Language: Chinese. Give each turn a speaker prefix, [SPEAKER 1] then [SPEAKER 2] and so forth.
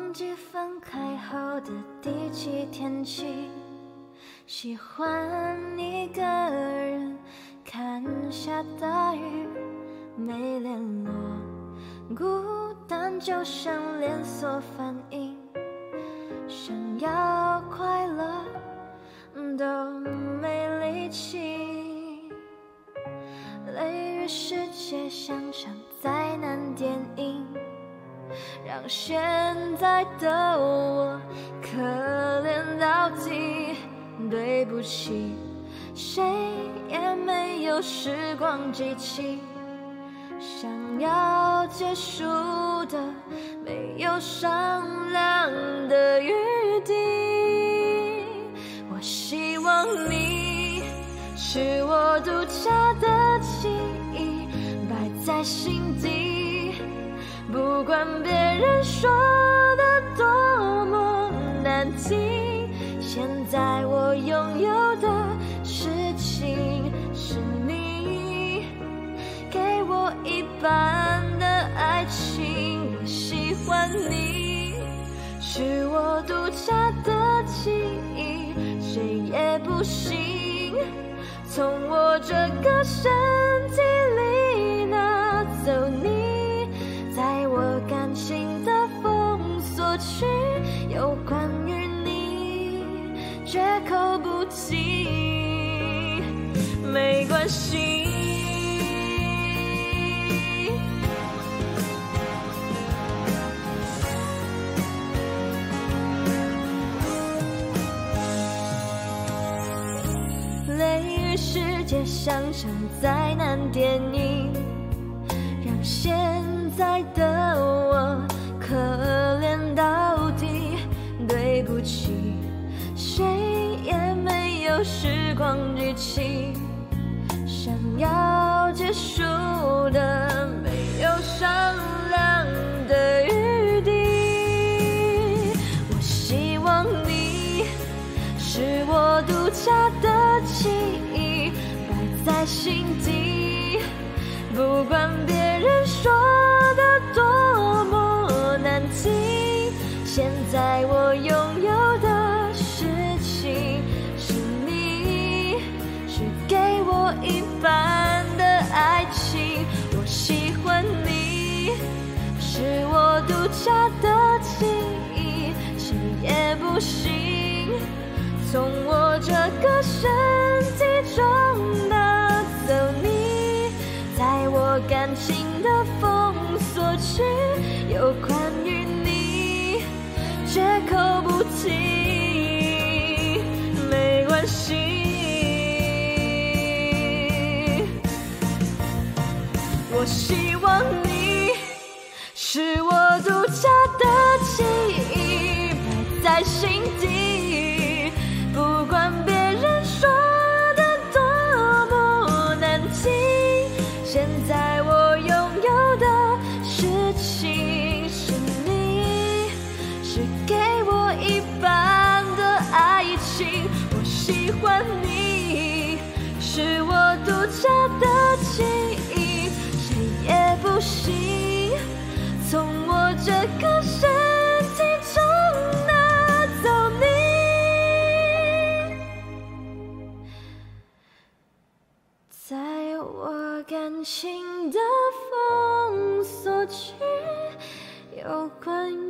[SPEAKER 1] 忘记分开后的第几天起，喜欢一个人看下大雨，没联络，孤单就像连锁反应，想要快乐都没力气，雷雨世界像场灾难电影。让现在的我可怜到底，对不起，谁也没有时光机器，想要结束的没有商量的余地。我希望你是我独家的记忆，摆在心底。不管别人说的多么难听，现在我拥有的事情是你给我一半的爱情。我喜欢你，是我独家的记忆，谁也不行从我这个身封锁区，有关于你绝口不提，没关系。雷雨世界像场灾难电影，让时光机器，想要结束的没有商量的余地。我希望你是我独家的记忆，摆在心底，不管别人说的多么难听。现在我拥般的爱情。我喜欢你，是我独家的记忆，谁也不行从我这个身我希望你是我独家的记忆，摆在心底，不管别人说的多么难听，现在我拥有的事情是，你是给我一半的爱情。我喜欢你，也不行从我这个身体中拿走你，在我感情的封锁区，有关于。